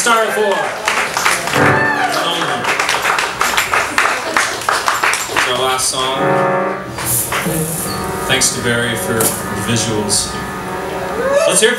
have star. Our last song. Thanks to Barry for the visuals. Let's hear it for